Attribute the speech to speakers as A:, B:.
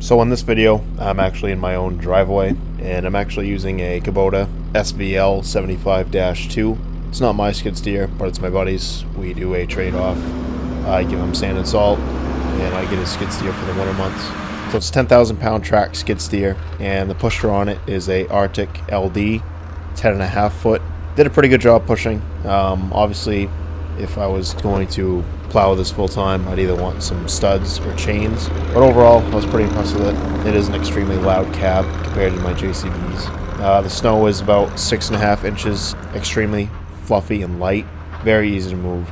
A: So in this video, I'm actually in my own driveway, and I'm actually using a Kubota SVL 75-2. It's not my skid steer, but it's my buddy's. We do a trade-off. I give him sand and salt, and I get his skid steer for the winter months. So it's a 10,000 pound track skid steer, and the pusher on it is a Arctic LD, 10 and a half foot. Did a pretty good job pushing. Um, obviously, if I was going to plow this full time, I'd either want some studs or chains. But overall, I was pretty impressed with it. It is an extremely loud cab compared to my JCBs. Uh, the snow is about six and a half inches, extremely fluffy and light, very easy to move.